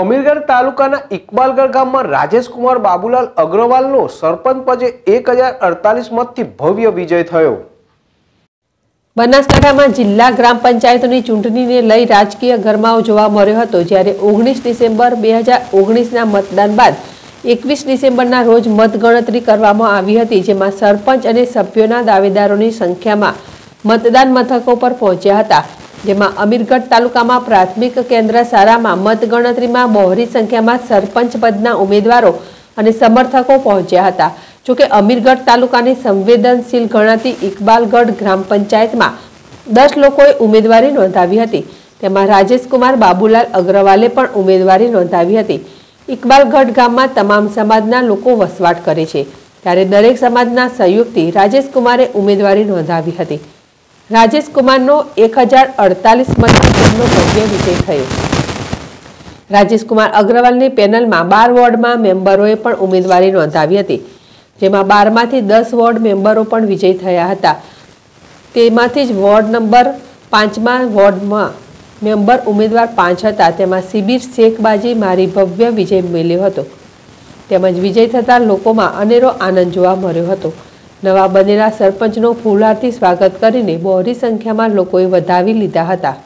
અમીરગઢ તાલુકાના ઇકબાલગઢ ગામમાં રાજેશકુમાર બાબુલાલ અગ્રવાલનો સરપંચ પદે એક હજાર અડતાલીસ મતથી ભવ્ય વિજય થયો. બનાસકાંઠામાં જિલ્લા ગ્રામ પંચાયતની ચૂંટણીને લઈ રાજકીય ગરમાવો જોવા મળ્યો હતો, જ્યારે ઓગણીસ ડિસેમ્બર બે હજાર ઓગણીસના મતદાન બાદ એકવીસ ડિસેમ્બરના રોજ મતગણતરી કરવામાં આવી હતી, જેમાં સરપંચ અને સભ્યોના દાવેદારોની સંખ્યામાં મતદાન મથકો પર પહોંચ્યા હતા. જેમાં અમીરગઢ તાલુકામાં પ્રાથમિક કેન્દ્ર શાળામાં મતગણતરીમાં બહોળી સંખ્યામાં સરપંચ પદના ઉમેદવારો અને સમર્થકો પહોંચ્યા હતા. જોકે અમીરગઢ તાલુકાની સંવેદનશીલ ગણાતી ઇકબાલગઢ ગ્રામ પંચાયતમાં દસ લોકોએ ઉમેદવારી નોંધાવી હતી. તેમાં રાજેશકુમાર બાબુલાલ અગ્રવાલે પણ ઉમેદવારી નોંધાવી હતી. ઇકબાલગઢ ગામમાં તમામ સમાજના લોકો વસવાટ કરે છે. ત્યારે દરેક સમાજના સહયોગથી રાજેશકુમારે ઉમેદવારી નોંધાવી હતી. રાજેશકુમારનો એક હજાર અડતાલીસ મતથી તેમનો ભવ્ય વિજય થયો. રાજેશકુમાર અગ્રવાલની પેનલમાં બાર વોર્ડમાં મેમ્બરોએ પણ ઉમેદવારી નોંધાવી હતી, જેમાં બારમાંથી દસ વોર્ડ મેમ્બરો પણ વિજય થયા હતા. તેમાંથી જ વોર્ડ નંબર પાંચમાં વોર્ડમાં મેમ્બર ઉમેદવાર પાંચ હતા. તેમાં શિબિર શેખબાજી મારી ભવ્ય વિજય મેળ્યો હતો. તેમજ વિજય થતાં લોકોમાં અનેરો આનંદ જોવા મળ્યો હતો. નવા બનેલા સરપંચનો ફૂલહારથી સ્વાગત કરીને બહોળી સંખ્યામાં લોકોએ વધાવી લીધા હતા.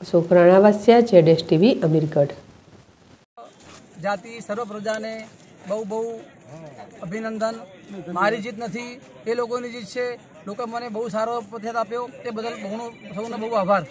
અશોક રાણાવાસિયા જેડેશ ટીવી, અમીરગઢ. જાતિ સર્વ પ્રજાને બહુ બહુ અભિનંદન. મારી જીત નથી, એ લોકોની જીત છે. લોકો મને બહુ સારો પ્રતિસાદ આપ્યો, તે બદલ બહુનો સૌનો બહુ આભાર.